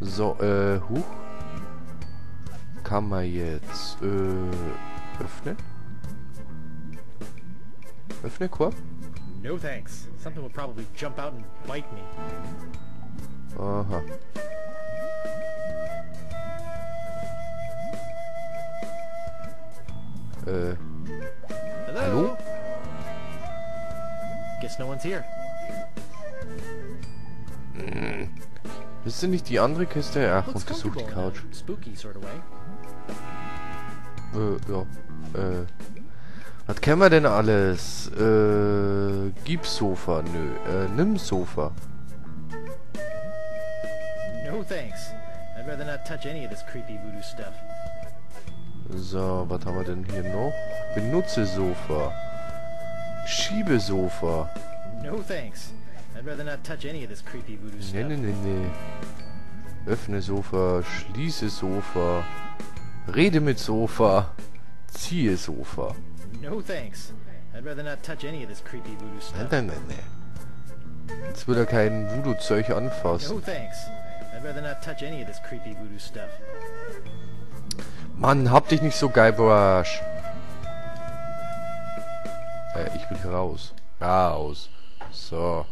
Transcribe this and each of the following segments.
So, äh, huch. Kann man jetzt, äh, öffnen? Öffne, Korb? No thanks. Something will probably jump out and bite me. Aha. Äh, Hello? Hallo? Guess no one's here. Ist denn nicht die andere Kiste? Ach, Looks untersucht die Couch. in a spooky sort of way. Äh, ja. Äh. Was kennen wir denn alles? Äh, Gipssofa? Nö. Äh, nimm Sofa. No thanks. I'd rather not touch any of this creepy voodoo stuff. So, was haben wir denn hier noch? Benutze Sofa. Schiebe Sofa. No thanks. I'd rather not touch any of this creepy voodoo Nee, stuff. nee, nee, nee. Öffne Sofa, schließe Sofa. Rede mit Sofa. Ziehe Sofa. No thanks. I'd rather not touch any of this creepy voodoo Nein, stuff. nein, nein, nein. Jetzt will er kein Voodoo-Zeug No anfassen. thanks. I'd rather not touch any of this creepy voodoo stuff. Mann, hab dich nicht so geil, Brush. Äh, ich will hier raus. Raus. So.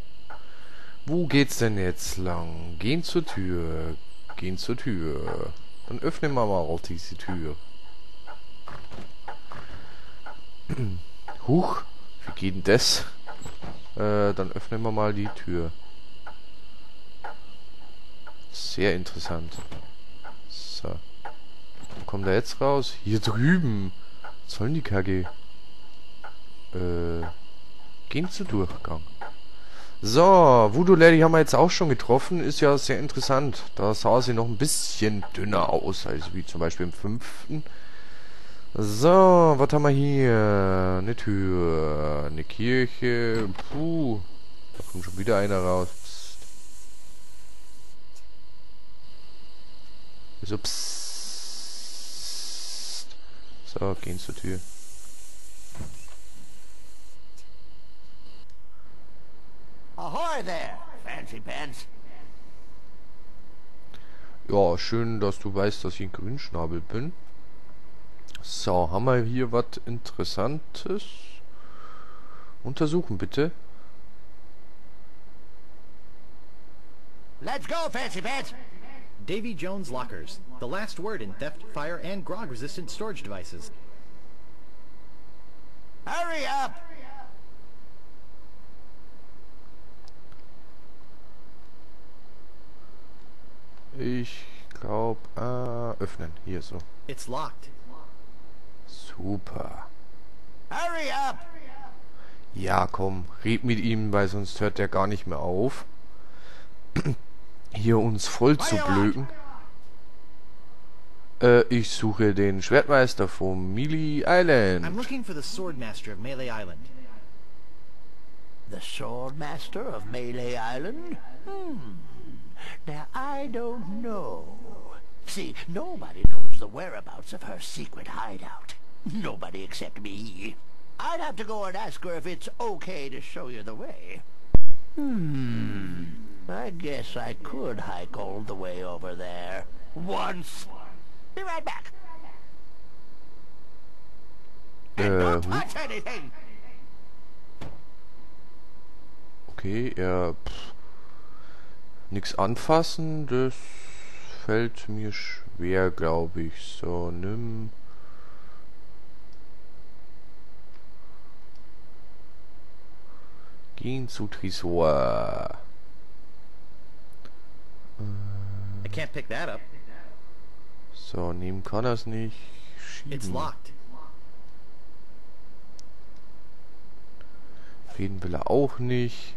Wo geht's denn jetzt lang? Gehen zur Tür. Gehen zur Tür. Dann öffnen wir mal diese Tür. Huch. Wie geht denn das? Äh, dann öffnen wir mal die Tür. Sehr interessant. So. Wo kommt er jetzt raus? Hier drüben. Was soll denn die Kacke? Äh. Gehen zu Durchgang. So, Voodoo Lady haben wir jetzt auch schon getroffen. Ist ja sehr interessant. Da sah sie noch ein bisschen dünner aus, als wie zum Beispiel im fünften. So, was haben wir hier? Eine Tür, eine Kirche. Puh, da kommt schon wieder einer raus. Psst. So, psst. So, gehen zur Tür. Ahoy there, fancy pants. Ja, schön, dass du weißt, dass ich ein Grünschnabel bin. So, haben wir hier was Interessantes? Untersuchen bitte. Let's go, fancy pants. Davy Jones Lockers. The last word in theft, fire, and grog-resistant storage devices. Hurry up. Ich glaube, äh, öffnen. Hier so. It's locked. Super. Hurry up. Ja, komm, red mit ihm, weil sonst hört er gar nicht mehr auf. Hier uns voll zu blöken. Äh, ich suche den Schwertmeister von I'm Island. looking for the Swordmaster of Melee Island. The Swordmaster of Melee Island? Hmm. Now, I don't know. See, nobody knows the whereabouts of her secret hideout. Nobody except me. I'd have to go and ask her if it's okay to show you the way. Hmm. I guess I could hike all the way over there. Once. Be right back. And Äh, don't touch anything! okay, er pff, nix anfassen, das fällt mir schwer, glaube ich. So, nimm Gehen zu Tresor. I can't pick that up. So, nehmen kann er es nicht. It's Schieben. locked. Reden will er auch nicht.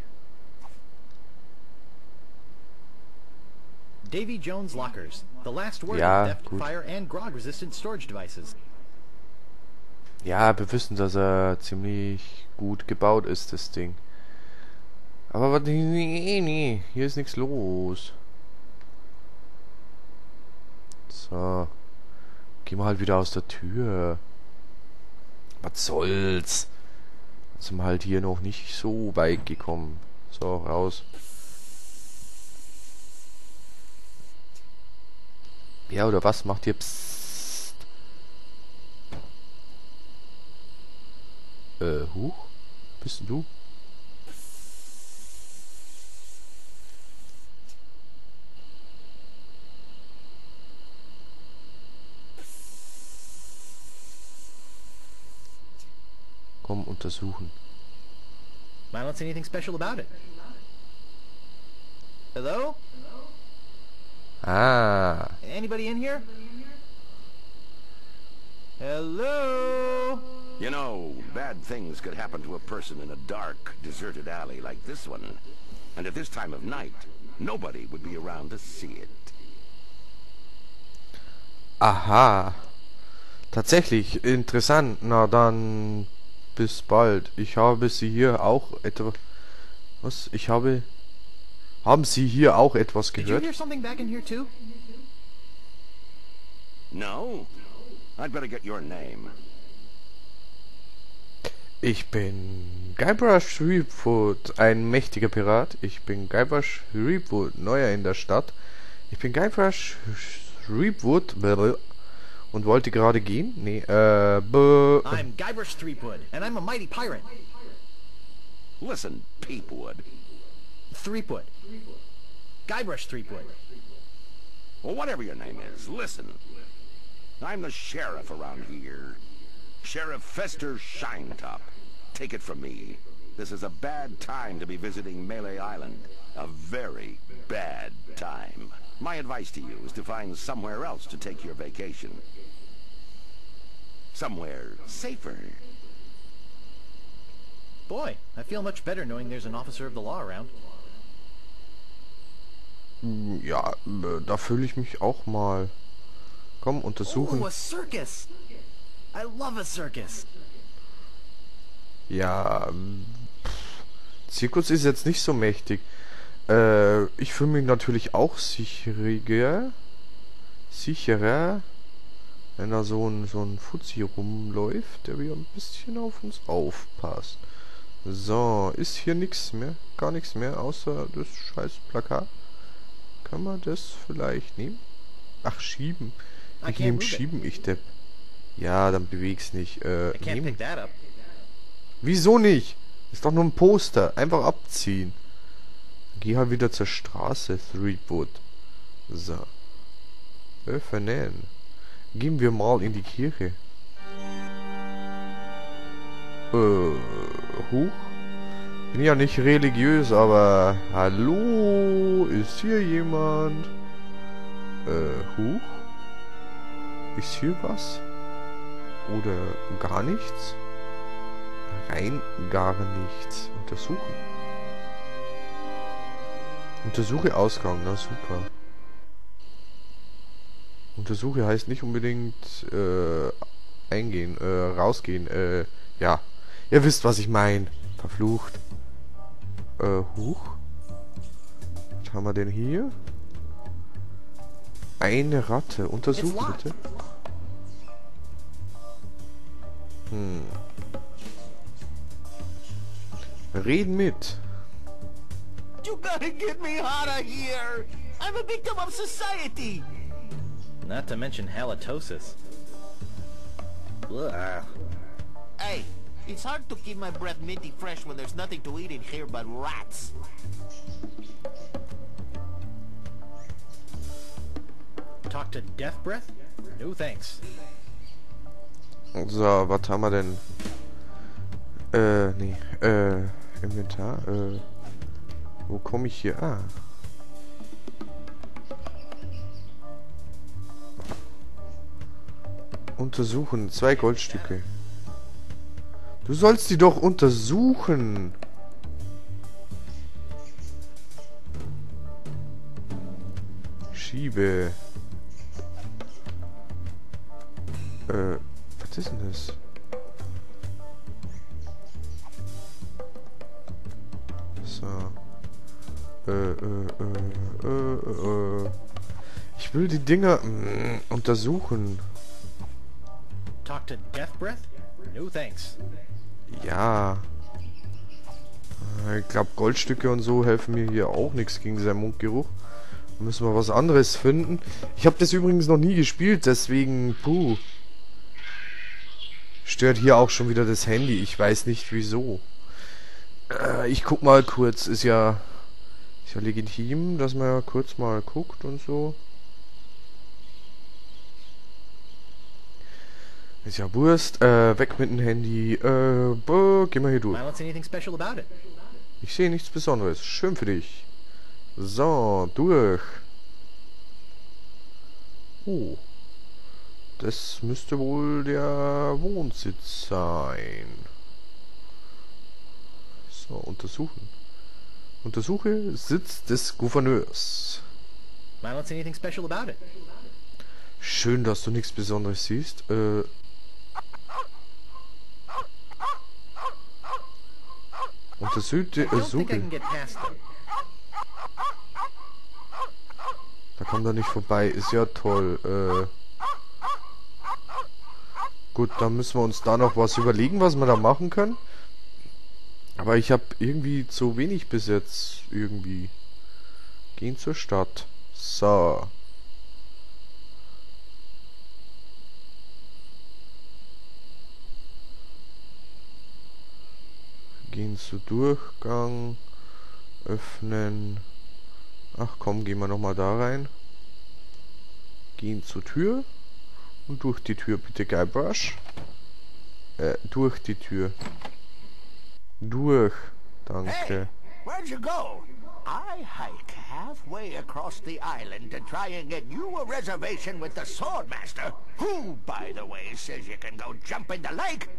Davy Jones Lockers. The last word Ja, theft, gut. fire, and grog-resistant storage devices. Ja, wir wissen, dass er ziemlich gut gebaut ist, das Ding. Aber was, nee, nee, hier ist nichts los. So. Gehen wir halt wieder aus der Tür. Was soll's? Sind wir halt hier noch nicht so weit gekommen. So, raus. Ja, oder was macht ihr? Psst. Äh, huch? Bist du? Komm, untersuchen. I don't see anything special about it. Hello? Ah, Anybody in here? Hello? You know, bad things could happen to a person in a dark, deserted alley like this one. And at this time of night, nobody would be around to see it. aha. Tatsächlich, interessant. Na dann, bis bald. Ich habe Sie hier auch etwa... Was? Ich habe... Haben Sie hier auch etwas gehört? hear something back in here too? No? I'd better get your name. Ich bin Guybrush Threepwood, ein mächtiger Pirat. Ich bin Guybrush Threepwood, neuer in der Stadt. Ich bin Guybrush Threepwood und wollte gerade gehen. Nee, äh, bäh. I'm Guybrush Threepwood, and I'm a mighty pirate. Listen, Peepwood. Threepwood. Guybrush Threepwood. Well, whatever your name is, listen. I'm the sheriff around here. Sheriff Fester Shinetop. Take it from me. This is a bad time to be visiting Melee Island. A very bad time. My advice to you is to find somewhere else to take your vacation. Somewhere safer. Boy, I feel much better knowing there's an officer of the law around. Ja, äh, da fühle ich mich auch mal. Komm, untersuchen. Ooh, a circus! I love a circus. Ja, ähm, pff, Zirkus ist jetzt nicht so mächtig. Äh, ich fühle mich natürlich auch sicherer, sicherer, wenn da so ein, so ein Fuzzi rumläuft, der wieder ein bisschen auf uns aufpasst. So, ist hier nichts mehr, gar nichts mehr, außer das scheiß Plakat. Kann man das vielleicht nehmen? Ach, schieben. Ich nehme move it. schieben, ich depp. Ja, dann beweg's nicht. Äh, nehmen. Wieso nicht? Ist doch nur ein Poster. Einfach abziehen. Geh halt wieder zur Straße, Threepwood. So. Öffnen. Gehen wir mal in die Kirche. Äh, huch. Bin ja nicht religiös, aber... Hallo? Ist hier jemand? Äh, huch? Ist hier was? Oder gar nichts? Rein gar nichts. Untersuchen. Untersuche Ausgang, na super. Untersuche heißt nicht unbedingt äh, eingehen, äh, rausgehen, äh, ja. Ihr wisst, was ich meine. Verflucht. Äh, huch. Was haben wir denn hier? Eine Ratte. Untersuchen locked. bitte. Hm. Reden mit. You gotta get me out of here! I'm a victim of society! Not to mention halitosis. Ugh. It's hard to keep my breath minty fresh when there's nothing to eat in here but rats. Talk to Death Breath? No thanks. So, was haben wir denn? Äh, nee, äh, Inventar, äh, wo komme ich hier? Ah. Untersuchen, zwei Goldstücke. Du sollst die doch untersuchen. Schiebe. Äh, was ist denn das? So. Äh, äh, äh, äh, äh. Ich will die Dinger mm, untersuchen. Talk to Death Breath? No thanks. Ja. Äh, Ich glaube, Goldstücke und so helfen mir hier auch nichts gegen seinen Mundgeruch. Müssen wir was anderes finden. Ich habe das übrigens noch nie gespielt, deswegen, puh. Stört hier auch schon wieder das Handy. Ich weiß nicht wieso. Äh, ich guck mal kurz. Ist ja, ist ja legitim, dass man ja kurz mal guckt und so. Ist ja Wurst. Äh, weg mit dem Handy. Äh, boah, geh mal hier durch. Ich sehe nichts Besonderes. Schön für dich. So, durch. Oh. Das müsste wohl der Wohnsitz sein. So, untersuchen. Untersuche Sitz des Gouverneurs. Schön, dass du nichts Besonderes siehst. Äh. Untersuche. I Äh, suche. Da kommt er nicht vorbei. Ist ja toll. Äh. Gut, dann müssen wir uns da noch was überlegen, was wir da machen können. Aber ich habe irgendwie zu wenig bis jetzt. Irgendwie. Gehen zur Stadt. So. Gehen zu Durchgang. Öffnen. Ach komm, gehen wir nochmal da rein. Gehen zur Tür. Und durch die Tür bitte, Guybrush. Äh, durch die Tür. Durch. Danke. Hey, where'd you go? I hike halfway across the island to try and get you a reservation with the Swordmaster, who, by the way, says you can go jump in the lake.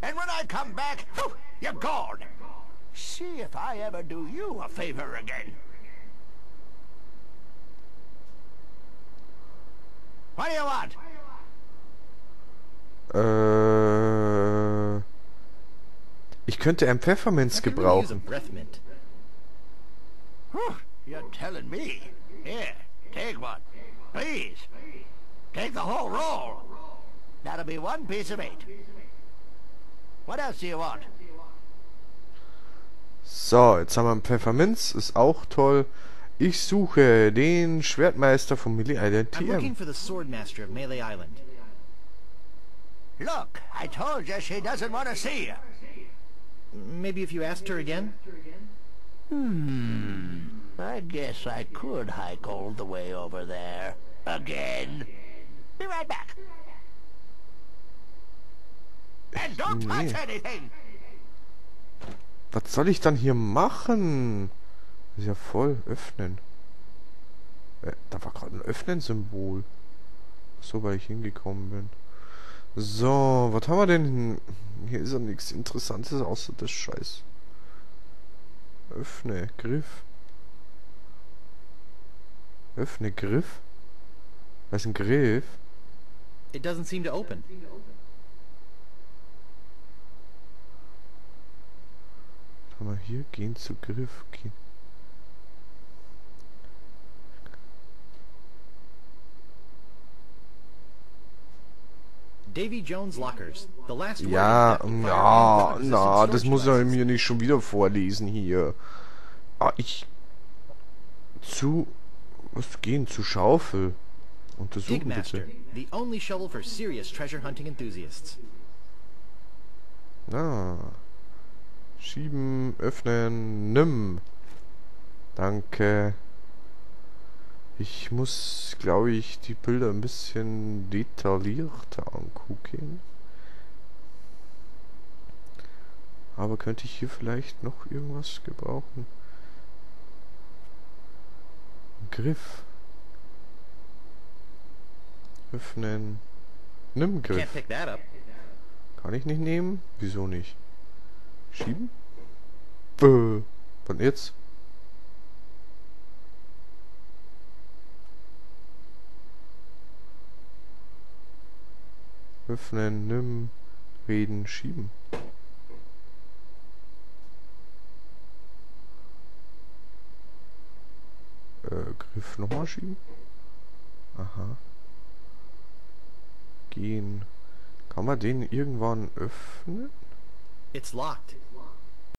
And when I come back, whew, you're gone. See if I ever do you a favor again. What do you want? Äh. Ich könnte ein Pfefferminz I could use a gebrauchen. You're telling me. Here, take one. Please. Take the whole roll. That'll be one piece of eight. What else do you want? So, jetzt haben wir ein Pfefferminz. Ist auch toll. Ich suche den Schwertmeister von Millie Island I'm looking for the Swordmaster of Melee Island. Look, I told you she doesn't want to see you. Maybe if you asked her again? Hmm. I guess I could hike all the way over there. Again. Be right back. And don't touch anything. Was soll ich dann hier machen? Ist ja voll. Öffnen. Äh, da war gerade ein Öffnen-Symbol. So, weil ich hingekommen bin. So, was haben wir denn? Hier ist ja nichts Interessantes außer das Scheiß. Öffne, Griff. Öffne, Griff? Was ist ein Griff? It doesn't seem to open. Haben wir hier? Gehen zu Griff. Gehen. Davy Jones Lockers. The last Ja, na, Resistant das muss er mir nicht schon wieder vorlesen hier. Ah, ich... Zu... Was gehen? Zu Schaufel. Untersuchen Digmaster, bitte. the only shovel for serious treasure hunting enthusiasts. Ah. Schieben, öffnen, nimm. Danke. Ich muss, glaube ich, die Bilder ein bisschen detaillierter angucken. Aber könnte ich hier vielleicht noch irgendwas gebrauchen? Griff. Öffnen. Nimm Griff. Kann ich nicht nehmen? Wieso nicht? Schieben? Bäh. Und jetzt? Öffnen, nimm, reden, schieben. Äh, Griff nochmal schieben? Aha. Gehen. Kann man den irgendwann öffnen? It's locked.